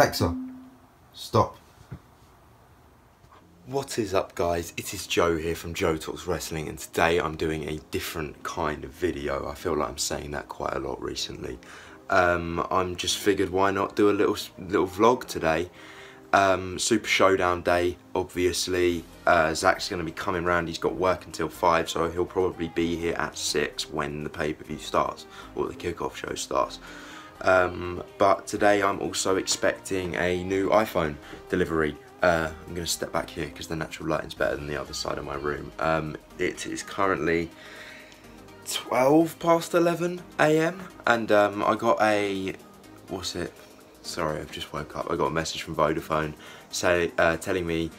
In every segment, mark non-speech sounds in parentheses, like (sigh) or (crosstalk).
Alexa, stop. What is up guys, it is Joe here from Joe Talks Wrestling and today I'm doing a different kind of video. I feel like I'm saying that quite a lot recently. Um, I'm just figured why not do a little little vlog today. Um, Super Showdown Day, obviously. Uh, Zach's going to be coming round. He's got work until 5, so he'll probably be here at 6 when the pay-per-view starts, or the kickoff show starts. Um, but today I'm also expecting a new iPhone delivery. Uh, I'm going to step back here because the natural lighting's better than the other side of my room. Um, it is currently 12 past 11 a.m. and um, I got a, what's it, sorry I've just woke up, I got a message from Vodafone say, uh, telling me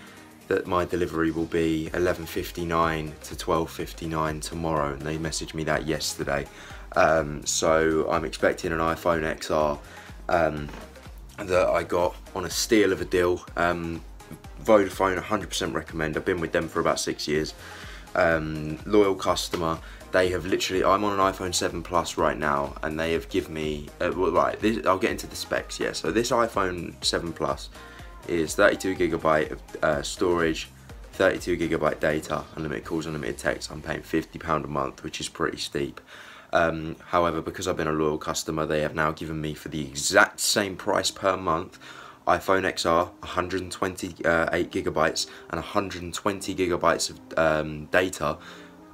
that my delivery will be 11.59 to 12.59 tomorrow and they messaged me that yesterday. Um, so I'm expecting an iPhone XR um, that I got on a steal of a deal. Um, Vodafone 100% recommend, I've been with them for about six years. Um, loyal customer, they have literally, I'm on an iPhone 7 Plus right now and they have given me, uh, well, right, this, I'll get into the specs, yeah. So this iPhone 7 Plus is 32 gigabyte of uh, storage, 32 gigabyte data, unlimited calls, unlimited text. I'm paying £50 a month, which is pretty steep. Um, however, because I've been a loyal customer, they have now given me for the exact same price per month iPhone XR, 128 uh, gigabytes and 120 gigabytes of um, data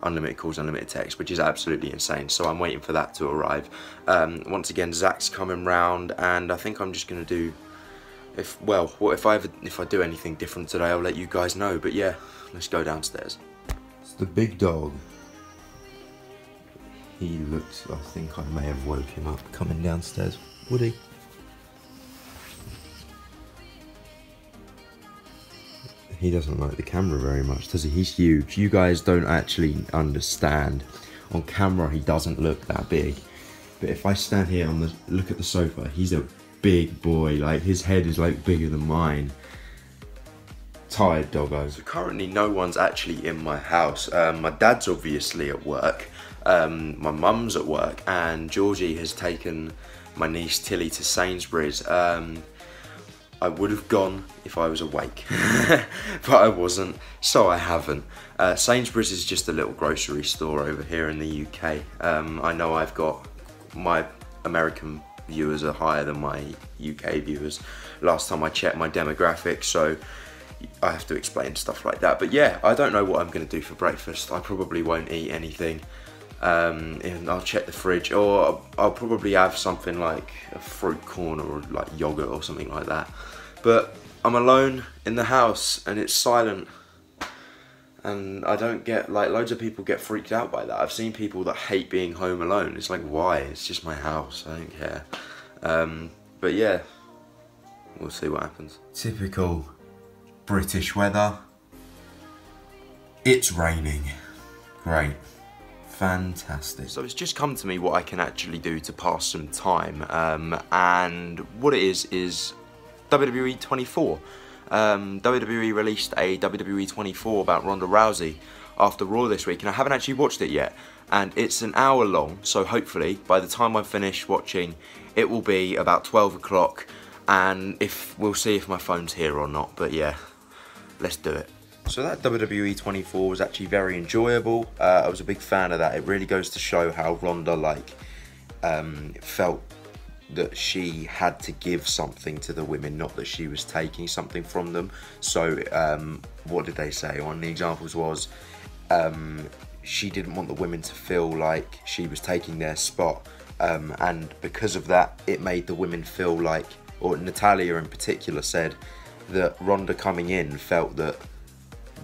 unlimited calls, unlimited text, which is absolutely insane. So I'm waiting for that to arrive. Um, once again, Zach's coming round, and I think I'm just gonna do. If well, what if I ever, if I do anything different today, I'll let you guys know. But yeah, let's go downstairs. It's the big dog. He looks, I think I may have woke him up coming downstairs. Woody. He doesn't like the camera very much, does he? He's huge. You guys don't actually understand. On camera, he doesn't look that big. But if I stand here on the look at the sofa, he's a big boy. Like his head is like bigger than mine. Tired doggo. So currently, no one's actually in my house. Um, my dad's obviously at work. Um, my mum's at work, and Georgie has taken my niece Tilly to Sainsbury's. Um, I would have gone if I was awake, (laughs) but I wasn't, so I haven't. Uh, Sainsbury's is just a little grocery store over here in the UK. Um, I know I've got my American viewers are higher than my UK viewers. Last time I checked my demographics, so I have to explain stuff like that. But yeah, I don't know what I'm going to do for breakfast. I probably won't eat anything. Um, and I'll check the fridge, or I'll, probably have something like a fruit corn or like yogurt or something like that. But I'm alone in the house and it's silent, and I don't get like loads of people get freaked out by that. I've seen people that hate being home alone. It's like why? It's just my house. I don't care. Um, but yeah, we'll see what happens. Typical British weather. It's raining. Great. Fantastic. So it's just come to me what I can actually do to pass some time. Um, and what it is, is WWE 24. Um, WWE released a WWE 24 about Ronda Rousey after Raw this week, and I haven't actually watched it yet. And it's an hour long, so hopefully by the time I finish watching, it will be about 12 o'clock. And if we'll see if my phone's here or not, but yeah, let's do it. So that WWE 24 was actually very enjoyable. Uh, I was a big fan of that. It really goes to show how Ronda like um, felt that she had to give something to the women, not that she was taking something from them. So um, what did they say? One of the examples was um, she didn't want the women to feel like she was taking their spot. Um, and because of that, it made the women feel like, or Natalya in particular said that Ronda coming in felt that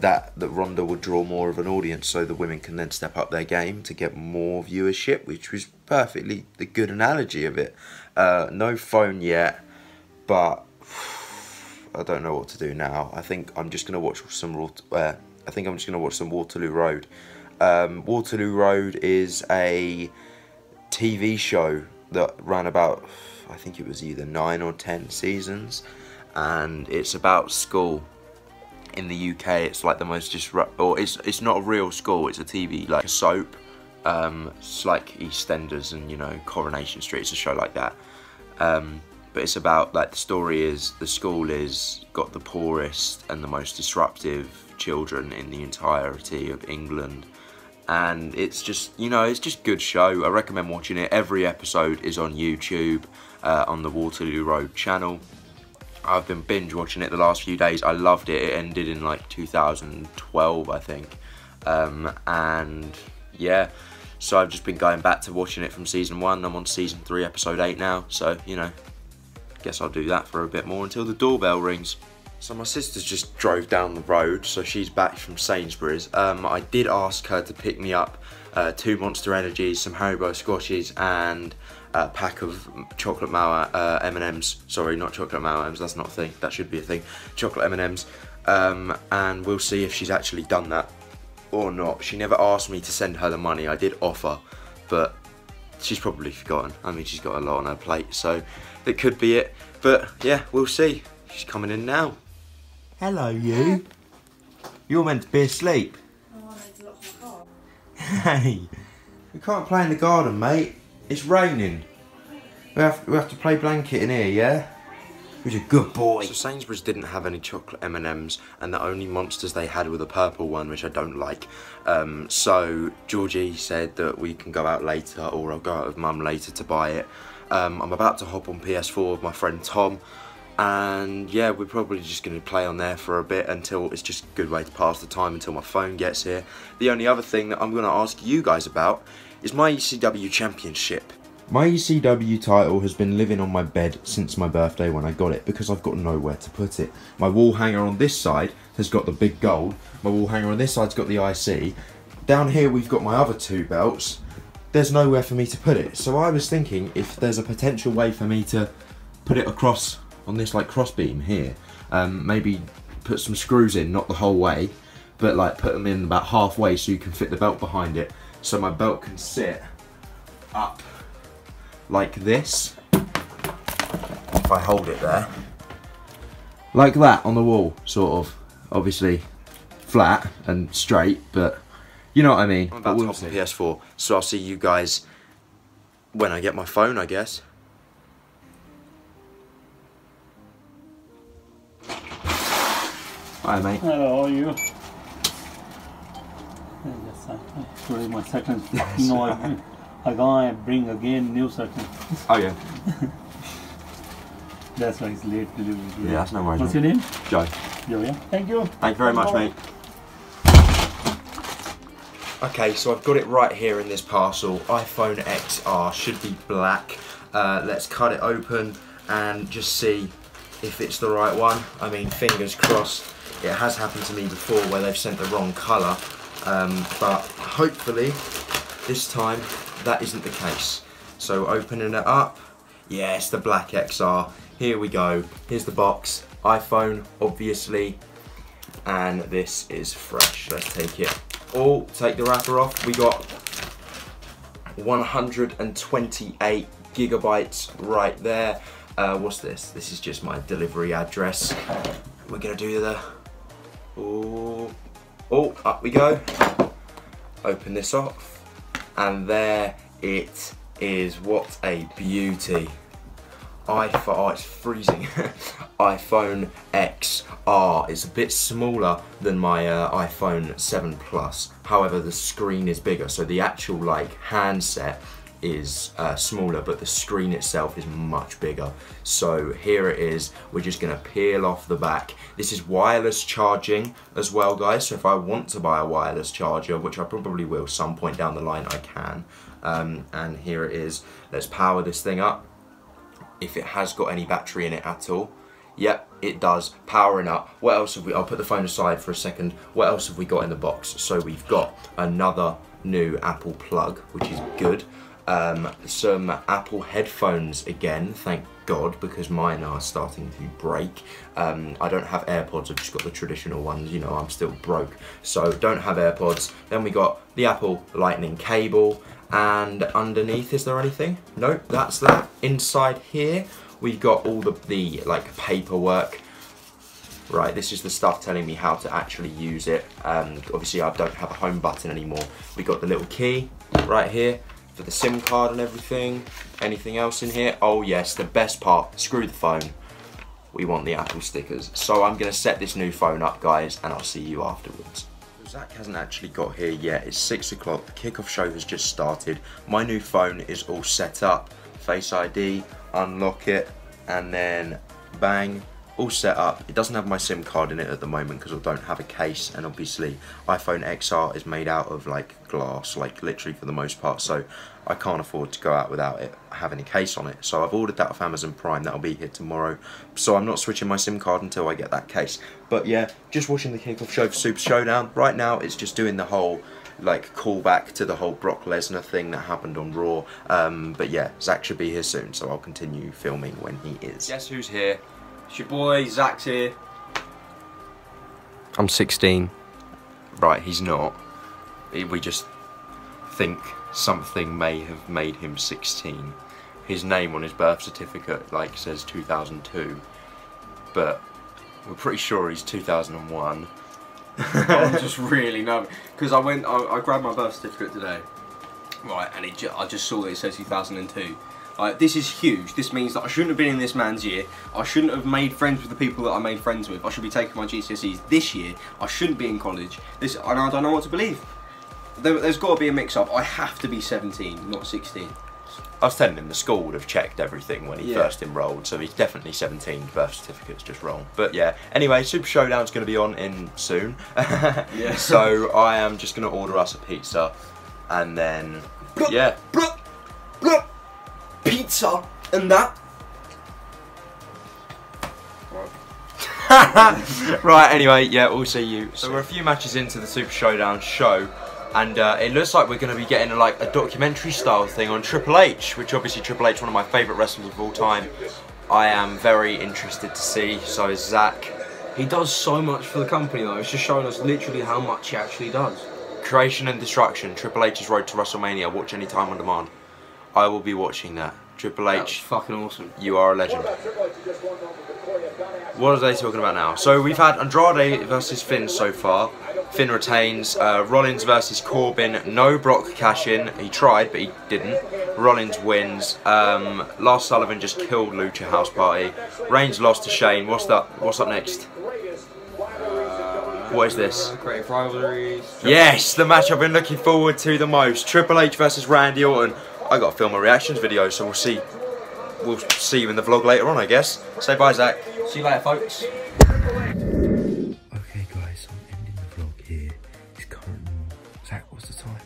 that that Ronda would draw more of an audience so the women can then step up their game to get more viewership, which was perfectly the good analogy of it. Uh, no phone yet, but (sighs) I don't know what to do now. I think I'm just gonna watch some. Uh, I think I'm just gonna watch some Waterloo Road. Um, Waterloo Road is a TV show that ran about, I think it was either nine or ten seasons, and it's about school in the UK, it's like the most disrupt, or it's it's not a real school. It's a TV like a soap. Um, it's like EastEnders and you know Coronation Street. It's a show like that. Um, but it's about like the story is the school is got the poorest and the most disruptive children in the entirety of England and it's just you know it's just good show I recommend watching it every episode is on YouTube uh, on the Waterloo Road channel I've been binge watching it the last few days. I loved it. It ended in like 2012 I think. Um, and yeah. So I've just been going back to watching it from season one. I'm on season three episode eight now. So you know I guess I'll do that for a bit more until the doorbell rings so my sister's just drove down the road, so she's back from Sainsbury's. Um, I did ask her to pick me up uh, two Monster Energies, some Haribo Squashes, and a pack of chocolate uh, M&Ms. Sorry, not chocolate M&Ms, that's not a thing. That should be a thing. Chocolate M&Ms. Um, and we'll see if she's actually done that or not. She never asked me to send her the money. I did offer, but she's probably forgotten. I mean, she's got a lot on her plate, so it could be it. But yeah, we'll see. She's coming in now. Hello, you. You're meant to be asleep. Oh, Hey, we can't play in the garden, mate. It's raining. We have we have to play blanket in here, yeah? Who's a good boy? So Sainsbury's didn't have any chocolate M&Ms, and the only monsters they had were the purple one, which I don't like. Um, so Georgie said that we can go out later, or I'll go out with Mum later to buy it. Um, I'm about to hop on PS4 with my friend Tom and yeah we're probably just going to play on there for a bit until it's just a good way to pass the time until my phone gets here the only other thing that i'm going to ask you guys about is my ecw championship my ECW title has been living on my bed since my birthday when I got it because I've got nowhere to put it. My wall hanger on this side has got the big gold, my wall hanger on this side's got the IC. Down here we've got my other two belts. There's nowhere for me to put it. So I was thinking if there's a potential way for me to put it across on this like crossbeam here. Um, maybe put some screws in, not the whole way, but like put them in about halfway so you can fit the belt behind it. So my belt can sit up like this. If I hold it there. Like that on the wall, sort of. Obviously flat and straight, but you know what I mean. I'm about to hop on PS4, so I'll see you guys when I get my phone, I guess. Hi, mate. Hello, how are you? Yes, I, today my second. (laughs) you (laughs) know, I, I gonna bring again new second. (laughs) Oh yeah. That's why it's late delivery. Yeah, that's no worries. What's mate. your name? Joe. Joe, yeah. Thank you. Thank you very much, mate. Okay, so I've got it right here in this parcel. iPhone XR should be black. Uh, let's cut it open and just see if it's the right one. I mean, fingers crossed. It has happened to me before where they've sent the wrong colour, um, but hopefully this time that isn't the case. So opening it up, yes, the black XR. Here we go. Here's the box. iPhone, obviously, and this is fresh. Let's take it. Oh, take the wrapper off. We got 128 gigabytes right there. Uh, what's this? This is just my delivery address. We're gonna do the. Oh, oh, up we go. Open this off, and there it is. What a beauty! iPhone, oh, it's freezing. (laughs) iPhone XR is a bit smaller than my uh, iPhone 7 Plus. However, the screen is bigger, so the actual like handset is uh, smaller, but the screen itself is much bigger. So here it is. We're just gonna peel off the back. This is wireless charging as well, guys. So if I want to buy a wireless charger, which I probably will some point down the line, I can. Um, and here it is. Let's power this thing up if it has got any battery in it at all. Yep, it does. Powering up. What else have we? I'll put the phone aside for a second. What else have we got in the box? So we've got another new Apple plug, which is good. Um, some Apple headphones again, thank God, because mine are starting to break. Um, I don't have AirPods, I've just got the traditional ones, you know, I'm still broke. So don't have AirPods. Then we got the Apple lightning cable, and underneath, is there anything? Nope, that's that. Inside here, we've got all the, the like paperwork. Right, this is the stuff telling me how to actually use it. Um, obviously, I don't have a home button anymore. We got the little key right here. For the SIM card and everything. Anything else in here? Oh yes, the best part, screw the phone. We want the Apple stickers. So I'm gonna set this new phone up guys and I'll see you afterwards. Zach hasn't actually got here yet. It's six o'clock. The kickoff show has just started. My new phone is all set up. Face ID, unlock it, and then bang, all set up. It doesn't have my SIM card in it at the moment because I don't have a case and obviously iPhone XR is made out of like glass, like literally for the most part, so I can't afford to go out without it having a case on it. So I've ordered that off Amazon Prime, that'll be here tomorrow. So I'm not switching my SIM card until I get that case. But yeah, just watching the kickoff show for Super Showdown. Right now it's just doing the whole like callback to the whole Brock Lesnar thing that happened on Raw. Um, but yeah, Zach should be here soon, so I'll continue filming when he is. Guess who's here? It's your boy, Zach's here. I'm 16. Right, he's not. We just think something may have made him 16. His name on his birth certificate, like, says 2002. But we're pretty sure he's 2001. (laughs) I'm just really nervous. Because I went, I, I, grabbed my birth certificate today. Right, and it, I just saw that it says 2002. Like, this is huge. This means that I shouldn't have been in this man's year. I shouldn't have made friends with the people that I made friends with. I should be taking my GCSEs this year. I shouldn't be in college. This, and I don't know what to believe. There, has got to be a mix-up. I have to be 17, not 16. I was telling him the school would have checked everything when he yeah. first enrolled, so he's definitely 17. Birth certificate's just wrong. But yeah, anyway, Super Showdown's going to be on in soon. (laughs) yeah. So I am just going to order us a pizza, and then yeah pizza and that. (laughs) right, anyway, yeah, we'll see you. So we're a few matches into the Super Showdown show, and uh, it looks like we're going to be getting like a documentary style thing on Triple H, which obviously Triple H, one of my favourite wrestlers of all time. I am very interested to see, so is Zach. He does so much for the company though, it's just showing us literally how much he actually does. Creation and Destruction, Triple H's Road to WrestleMania, watch anytime on demand. I will be watching that. Triple H. fucking awesome. You are a legend. What are they talking about now? So we've had Andrade versus Finn so far. Finn retains. Uh, Rollins versus Corbin. No Brock cash in. He tried, but he didn't. Rollins wins. Um, Lars Sullivan just killed Lucha House Party. Reigns lost to Shane. What's that? What's up next? What is this? Creative rivalries. Yes, the match I've been looking forward to the most. Triple H versus Randy Orton. I got to film a reactions video, so we'll see. We'll see you in the vlog later on, I guess. Say bye, Zach. See you later, folks. Okay, guys, I'm ending the vlog here. It's currently Zach. What's the time?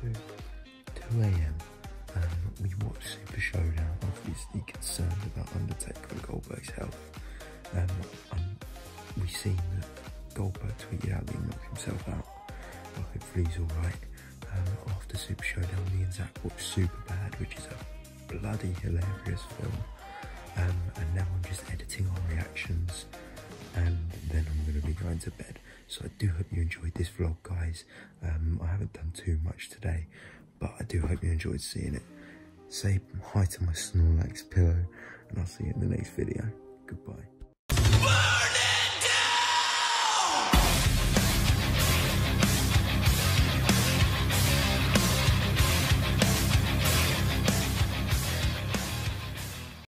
Two, two a.m. Um, we watched Super Showdown. Obviously concerned about Undertaker and Goldberg's health. Um, we seen that Goldberg tweeted out that he knocked himself out. Hopefully he's all right Super Showdown, me and Zach watched Super Bad, which is a bloody hilarious film. Um, and now I'm just editing our reactions, and then I'm going to be going to bed. So I do hope you enjoyed this vlog, guys. Um, I haven't done too much today, but I do hope you enjoyed seeing it. Say hi to my Snorlax pillow, and I'll see you in the next video. Goodbye.